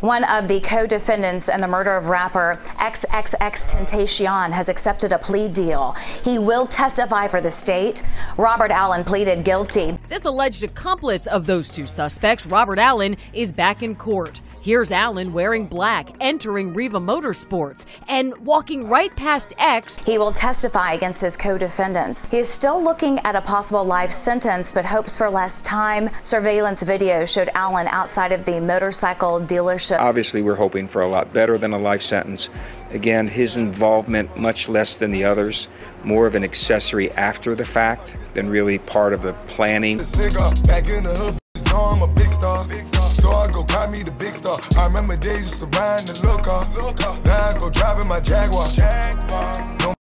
One of the co-defendants in the murder of rapper XXX Tentacion has accepted a plea deal. He will testify for the state. Robert Allen pleaded guilty. This alleged accomplice of those two suspects, Robert Allen, is back in court. Here's Allen wearing black, entering Riva Motorsports, and walking right past X. He will testify against his co-defendants. He is still looking at a possible life sentence, but hopes for less time. Surveillance video showed Allen outside of the motorcycle dealership. Obviously, we're hoping for a lot better than a life sentence. Again, his involvement much less than the others, more of an accessory after the fact than really part of the planning. know I'm a big star. So I go call me the I remember days used to ride in the look off. Now I go driving my Jaguar.